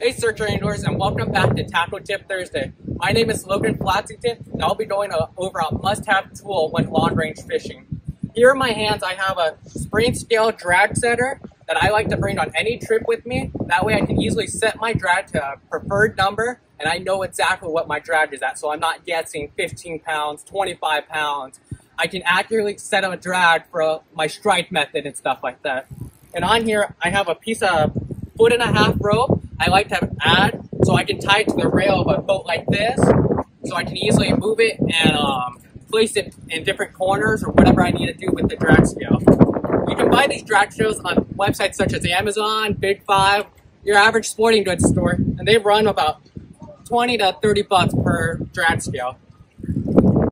Hey search trainers and welcome back to Tackle Tip Thursday. My name is Logan Flaxington and I'll be going uh, over a must-have tool when long range fishing. Here in my hands I have a spring scale drag setter that I like to bring on any trip with me. That way I can easily set my drag to a preferred number and I know exactly what my drag is at so I'm not guessing 15 pounds, 25 pounds. I can accurately set up a drag for uh, my strike method and stuff like that. And on here I have a piece of foot and a half rope I like to add so I can tie it to the rail of a boat like this so I can easily move it and um, place it in different corners or whatever I need to do with the drag scale. You can buy these drag scales on websites such as Amazon, Big Five, your average sporting goods store, and they run about 20 to 30 bucks per drag scale.